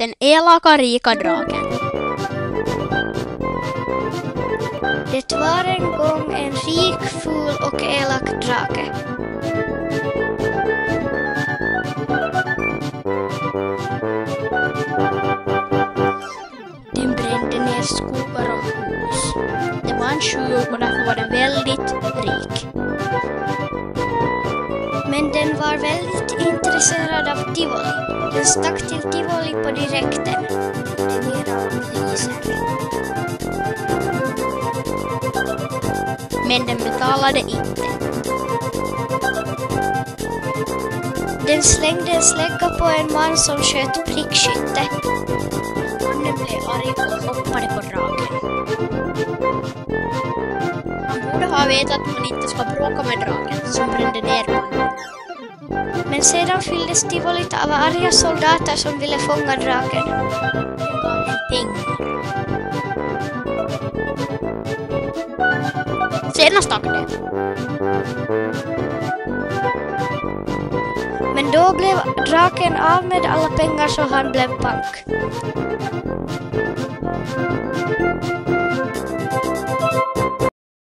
Den elaka rika draken. Det var en gång en rik, ful och elak drake. Den brände ner skogar och hus. Det var en tjuv och därför var den väldigt rik. Men den var väldigt intresserad av tivoli. Den stack till tivoli på direkten. Det mera priser. Men den betalade inte. Den slängde en slägga på en man som sköt prickskytte. Mannen blev arg och hoppade på draken. Han borde ha vetat att man inte ska bråka med draken som brände ner honom. Men sedan fylldes tivolit av arga soldater som ville fånga draken. Den gav pengar. Sedan stack det. Men då blev draken av med alla pengar så han blev pank.